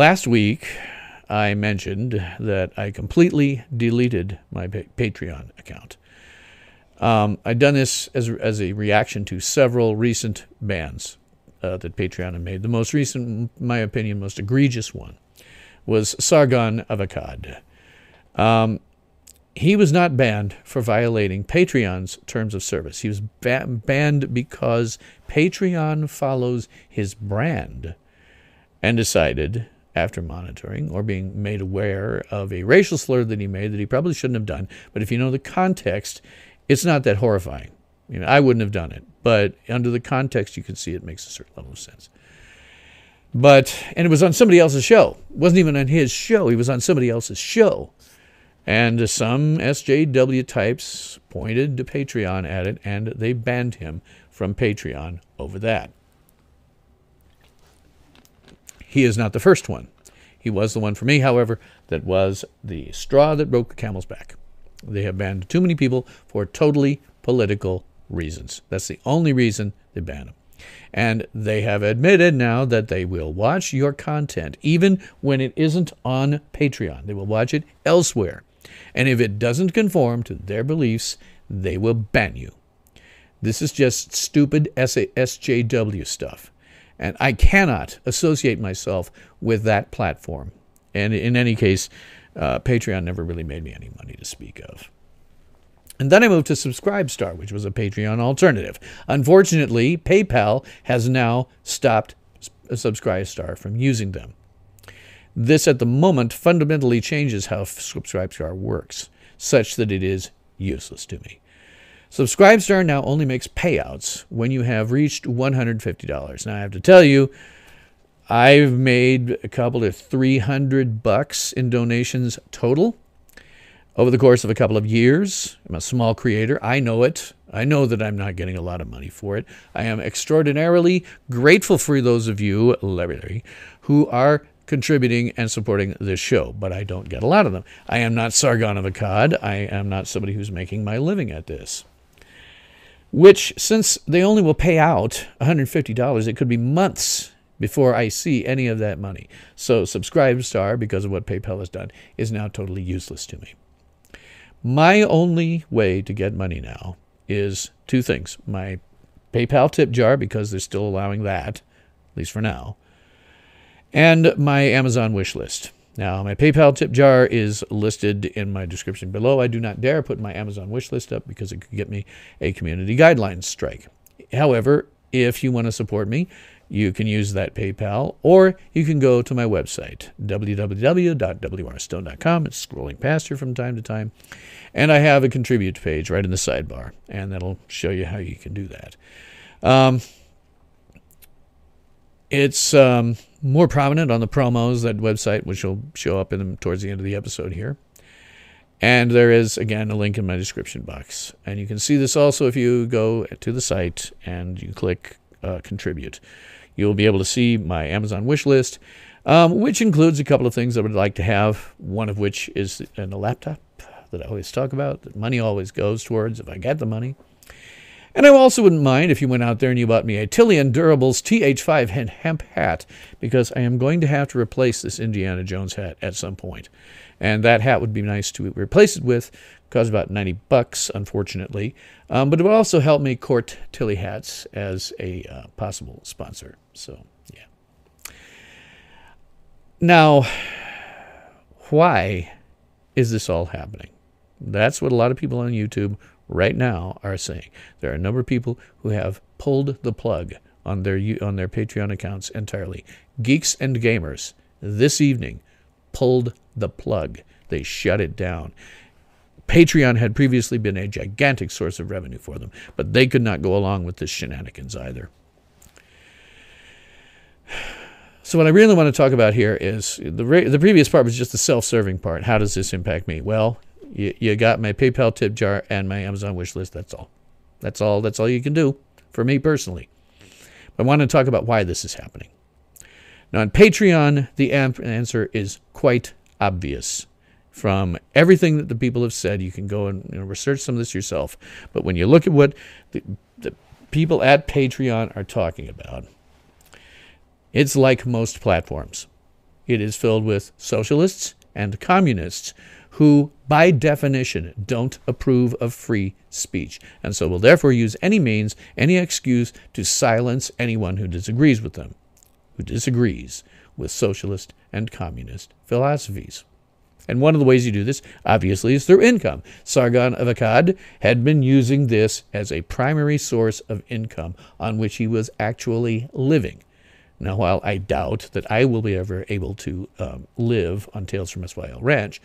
last week I mentioned that I completely deleted my Patreon account. Um, I'd done this as, as a reaction to several recent bans uh, that Patreon had made. The most recent, in my opinion, most egregious one was Sargon of Akkad. Um, he was not banned for violating Patreon's terms of service. He was ba- banned because Patreon follows his brand and decided, after monitoring or being made aware of a racial slur that he made that he probably shouldn't have done, but if you know the context, it's not that horrifying. You know, I wouldn't have done it, but under the context, you can see it makes a certain level of sense. But, and it was on somebody else's show. It wasn't even on his show, he was on somebody else's show. And some SJW types pointed to Patreon at it, and they banned him from Patreon over that. He is not the first one. He was the one for me, however, that was the straw that broke the camel's back. They have banned too many people for totally political reasons. That's the only reason they ban them. And they have admitted now that they will watch your content, even when it isn't on Patreon. They will watch it elsewhere. And if it doesn't conform to their beliefs, they will ban you. This is just stupid SJW stuff. And I cannot associate myself with that platform. And in any case, uh, Patreon never really made me any money to speak of. And then I moved to Subscribestar, which was a Patreon alternative. Unfortunately, PayPal has now stopped Subscribestar from using them. This, at the moment, fundamentally changes how Subscribestar works, such that it is useless to me. Subscribestar now only makes payouts when you have reached $150. Now, I have to tell you, I've made a couple of 300 bucks in donations total over the course of a couple of years. I'm a small creator. I know it. I know that I'm not getting a lot of money for it. I am extraordinarily grateful for those of you, Larry, who are contributing and supporting this show, but I don't get a lot of them. I am not Sargon of Akkad. I am not somebody who's making my living at this. Which, since they only will pay out $150, it could be months before I see any of that money. So, Subscribestar, because of what PayPal has done, is now totally useless to me. My only way to get money now is two things my PayPal tip jar, because they're still allowing that, at least for now, and my Amazon wish list. Now, my PayPal tip jar is listed in my description below. I do not dare put my Amazon wish list up because it could get me a community guidelines strike. However, if you want to support me, you can use that PayPal, or you can go to my website, www.wrstone.com. It's scrolling past here from time to time. And I have a contribute page right in the sidebar, and that'll show you how you can do that. Um, it's um, more prominent on the promos, that website, which will show up in them towards the end of the episode here. And there is, again, a link in my description box. And you can see this also if you go to the site and you click uh, contribute. You'll be able to see my Amazon wish list, um, which includes a couple of things I would like to have, one of which is in a laptop that I always talk about, that money always goes towards if I get the money. And I also wouldn't mind if you went out there and you bought me a Tilley Endurables TH5 hemp hat, because I am going to have to replace this Indiana Jones hat at some point. And that hat would be nice to replace it with. Cost about 90 bucks, unfortunately. Um, but it would also help me court Tilley hats as a uh, possible sponsor. So, yeah. Now, why is this all happening? That's what a lot of people on YouTube right now are saying. There are a number of people who have pulled the plug on their on their Patreon accounts entirely. Geeks and gamers this evening pulled the plug. They shut it down. Patreon had previously been a gigantic source of revenue for them, but they could not go along with this shenanigans either. So what I really want to talk about here is the the previous part was just the self-serving part. How does this impact me? Well, you, you got my PayPal tip jar and my Amazon wish list. That's all. That's all. That's all you can do for me personally. But I want to talk about why this is happening. Now, on Patreon, the answer is quite obvious. From everything that the people have said, you can go and you know, research some of this yourself. But when you look at what the, the people at Patreon are talking about, it's like most platforms. it is filled with socialists and communists who, by definition, don't approve of free speech, and so will therefore use any means, any excuse to silence anyone who disagrees with them, who disagrees with socialist and communist philosophies. And one of the ways you do this, obviously, is through income. Sargon of Akkad had been using this as a primary source of income on which he was actually living. Now, while I doubt that I will be ever able to um, live on Tales from SYL Ranch,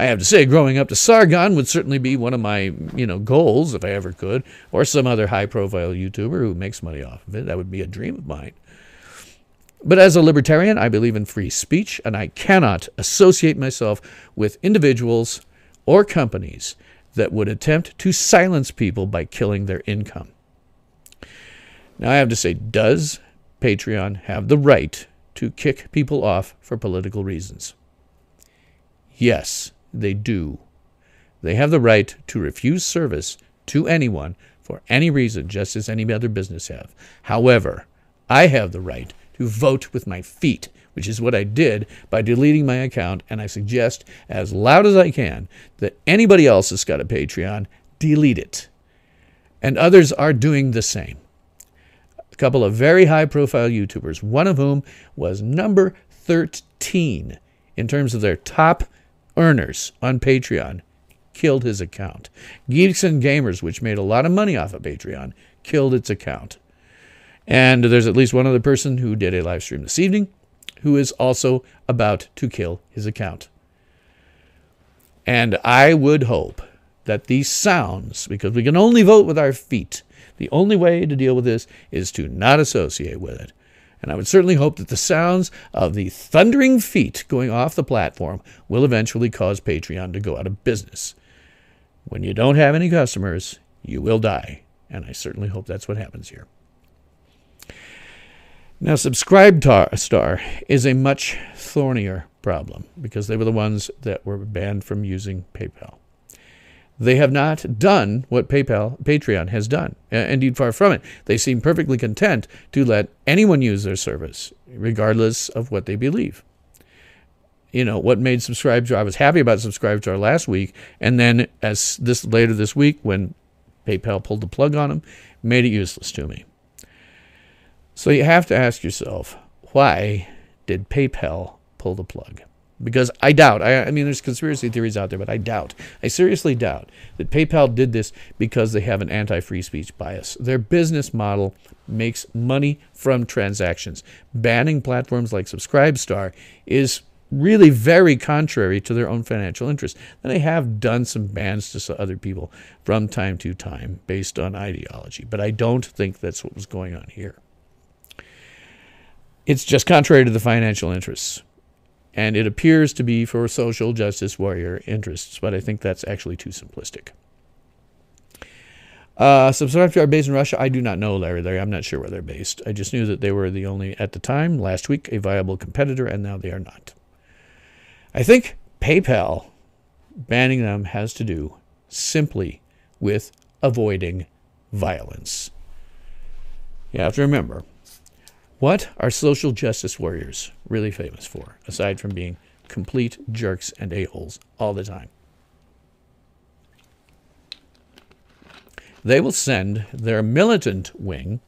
I have to say, growing up to Sargon would certainly be one of my, you know, goals if I ever could, or some other high-profile YouTuber who makes money off of it. That would be a dream of mine. But as a libertarian, I believe in free speech, and I cannot associate myself with individuals or companies that would attempt to silence people by killing their income. Now, I have to say, does Patreon have the right to kick people off for political reasons? Yes, they do. They have the right to refuse service to anyone for any reason, just as any other business have. However, I have the right to vote with my feet, which is what I did by deleting my account. And I suggest as loud as I can that anybody else that's got a Patreon, delete it. And others are doing the same. A couple of very high profile YouTubers, one of whom was number 13 in terms of their top earners on Patreon, killed his account. Geeks and Gamers, which made a lot of money off of Patreon, killed its account. And there's at least one other person who did a live stream this evening who is also about to kill his account. And I would hope that these sounds, because we can only vote with our feet, the only way to deal with this is to not associate with it. And I would certainly hope that the sounds of the thundering feet going off the platform will eventually cause Patreon to go out of business. When you don't have any customers, you will die. And I certainly hope that's what happens here. Now, Subscribe Star is a much thornier problem because they were the ones that were banned from using PayPal. They have not done what PayPal, Patreon has done. Indeed, far from it. They seem perfectly content to let anyone use their service, regardless of what they believe. You know, what made Subscribe I was happy about Subscribe last week, and then as this later this week, when PayPal pulled the plug on them, made it useless to me. So you have to ask yourself, why did PayPal pull the plug? Because I doubt, I, I, mean, there's conspiracy theories out there, but I doubt, I seriously doubt that PayPal did this because they have an anti free speech bias. Their business model makes money from transactions. Banning platforms like Subscribestar is really very contrary to their own financial interests. And they have done some bans to other people from time to time based on ideology, but I don't think that's what was going on here. It's just contrary to the financial interests. And it appears to be for social justice warrior interests, but I think that's actually too simplistic. Uh, Subscribestar base in Russia. I do not know, Larry. Larry, I'm not sure where they're based. I just knew that they were the only, at the time, last week, a viable competitor, and now they are not. I think PayPal banning them has to do simply with avoiding violence. You have to remember what are social justice warriors really famous for, aside from being complete jerks and a-holes all the time? They will send their militant wing,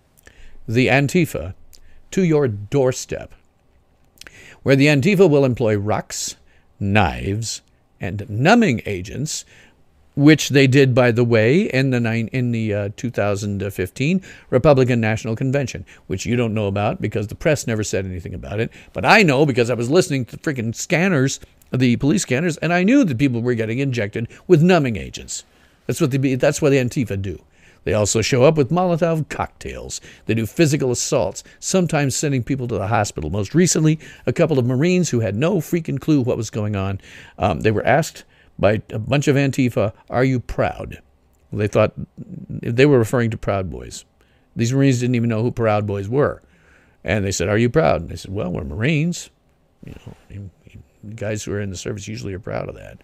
the Antifa, to your doorstep, where the Antifa will employ rocks, knives, and numbing agents which they did, by the way, in the nine, in the uh, 2015 Republican National Convention, which you don't know about because the press never said anything about it. But I know because I was listening to freaking scanners, the police scanners, and I knew that people were getting injected with numbing agents. That's what the that's what the Antifa do. They also show up with Molotov cocktails. They do physical assaults, sometimes sending people to the hospital. Most recently, a couple of Marines who had no freaking clue what was going on. Um, they were asked by a bunch of Antifa, Are you proud? They thought they were referring to Proud Boys. These Marines didn't even know who Proud Boys were. And they said, Are you proud? And they said, Well, we're Marines. You know, guys who are in the service usually are proud of that.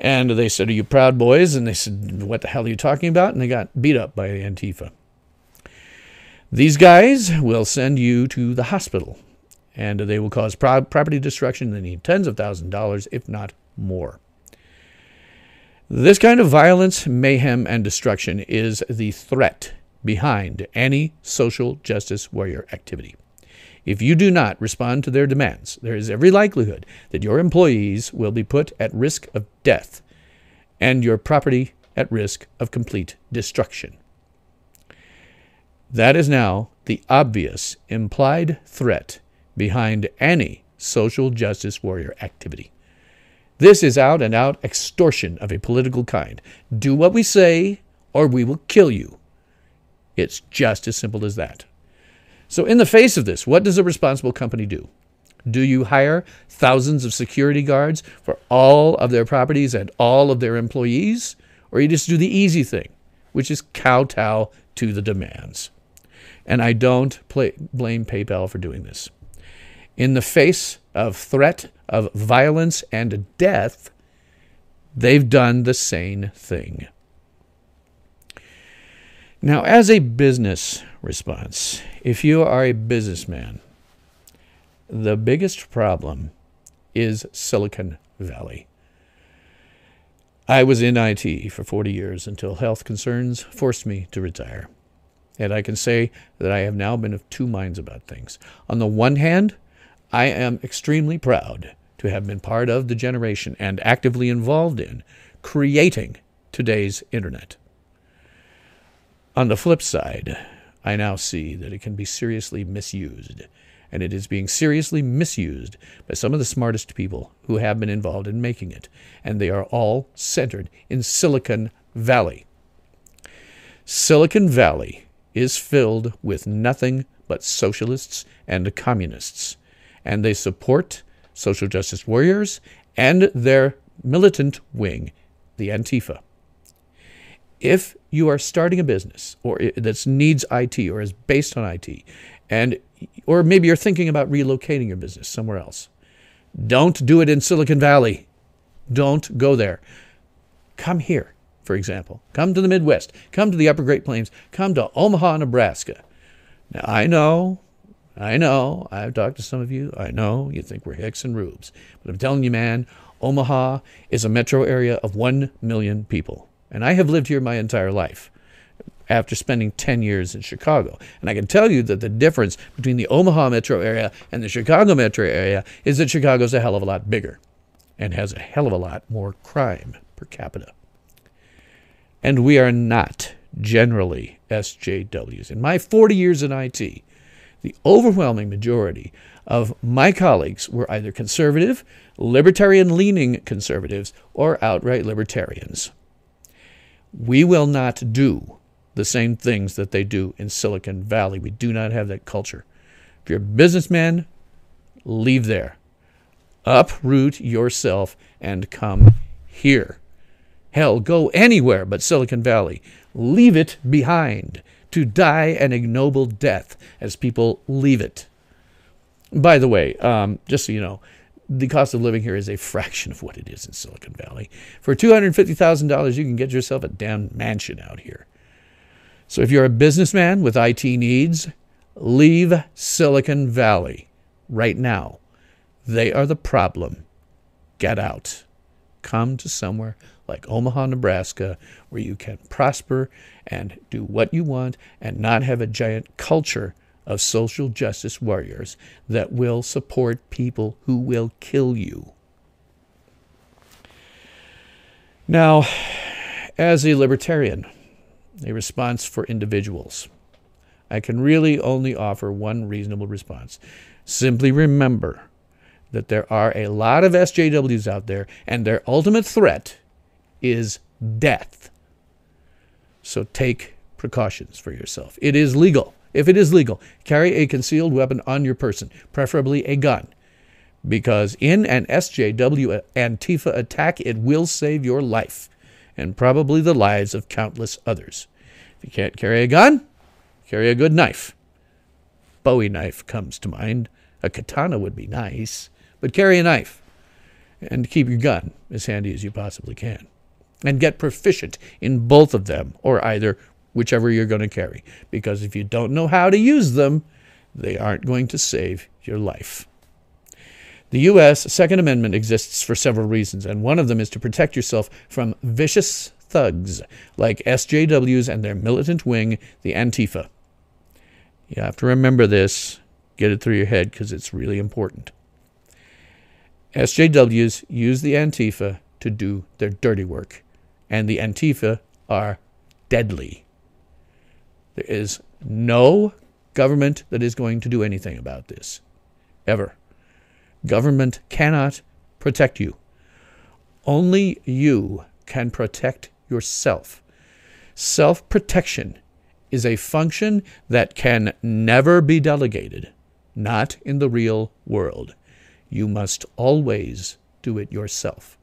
And they said, Are you proud boys? And they said, What the hell are you talking about? And they got beat up by Antifa. These guys will send you to the hospital and they will cause pro- property destruction. They need tens of thousands of dollars, if not more. This kind of violence, mayhem, and destruction is the threat behind any social justice warrior activity. If you do not respond to their demands, there is every likelihood that your employees will be put at risk of death and your property at risk of complete destruction. That is now the obvious implied threat behind any social justice warrior activity. This is out and out extortion of a political kind. Do what we say, or we will kill you. It's just as simple as that. So, in the face of this, what does a responsible company do? Do you hire thousands of security guards for all of their properties and all of their employees? Or you just do the easy thing, which is kowtow to the demands? And I don't play, blame PayPal for doing this. In the face of threat of violence and death, they've done the same thing. Now, as a business response, if you are a businessman, the biggest problem is Silicon Valley. I was in IT for 40 years until health concerns forced me to retire. And I can say that I have now been of two minds about things. On the one hand, I am extremely proud to have been part of the generation and actively involved in creating today's internet. On the flip side, I now see that it can be seriously misused, and it is being seriously misused by some of the smartest people who have been involved in making it, and they are all centered in Silicon Valley. Silicon Valley is filled with nothing but socialists and communists, and they support social justice warriors and their militant wing, the Antifa if you are starting a business or that needs IT or is based on IT, and or maybe you're thinking about relocating your business somewhere else, don't do it in Silicon Valley. Don't go there. Come here, for example. Come to the Midwest. Come to the Upper Great Plains. Come to Omaha, Nebraska. Now I know, I know. I've talked to some of you. I know you think we're hicks and rubes, but I'm telling you, man, Omaha is a metro area of one million people. And I have lived here my entire life after spending 10 years in Chicago. And I can tell you that the difference between the Omaha metro area and the Chicago metro area is that Chicago's a hell of a lot bigger and has a hell of a lot more crime per capita. And we are not generally SJWs. In my 40 years in IT, the overwhelming majority of my colleagues were either conservative, libertarian leaning conservatives, or outright libertarians. We will not do the same things that they do in Silicon Valley. We do not have that culture. If you're a businessman, leave there. Uproot yourself and come here. Hell, go anywhere but Silicon Valley. Leave it behind to die an ignoble death as people leave it. By the way, um, just so you know, the cost of living here is a fraction of what it is in Silicon Valley. For $250,000, you can get yourself a damn mansion out here. So if you're a businessman with IT needs, leave Silicon Valley right now. They are the problem. Get out. Come to somewhere like Omaha, Nebraska, where you can prosper and do what you want and not have a giant culture of social justice warriors that will support people who will kill you. Now, as a libertarian, a response for individuals, I can really only offer one reasonable response. Simply remember that there are a lot of SJWs out there, and their ultimate threat is death. So take precautions for yourself. It is legal if it is legal, carry a concealed weapon on your person, preferably a gun. Because in an SJW Antifa attack, it will save your life and probably the lives of countless others. If you can't carry a gun, carry a good knife. Bowie knife comes to mind. A katana would be nice, but carry a knife and keep your gun as handy as you possibly can. And get proficient in both of them, or either whichever you're going to carry. Because if you don't know how to use them, they aren't going to save your life. The U.S. Second Amendment exists for several reasons, and one of them is to protect yourself from vicious thugs like SJWs and their militant wing, the Antifa. You have to remember this, get it through your head because it's really important. SJWs use the Antifa to do their dirty work, and the Antifa are deadly. There is no government that is going to do anything about this, ever. Government cannot protect you. Only you can protect yourself. Self protection is a function that can never be delegated, not in the real world. You must always do it yourself.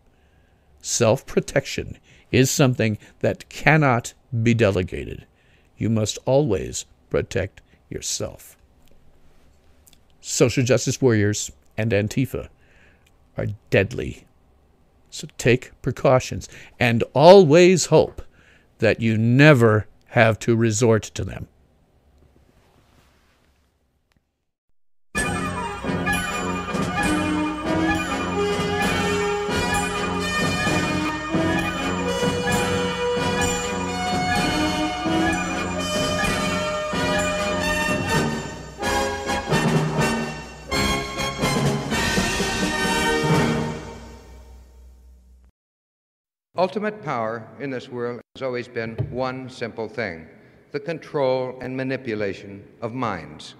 Self protection is something that cannot be delegated. You must always protect yourself. Social justice warriors and Antifa are deadly. So take precautions and always hope that you never have to resort to them. Ultimate power in this world has always been one simple thing the control and manipulation of minds.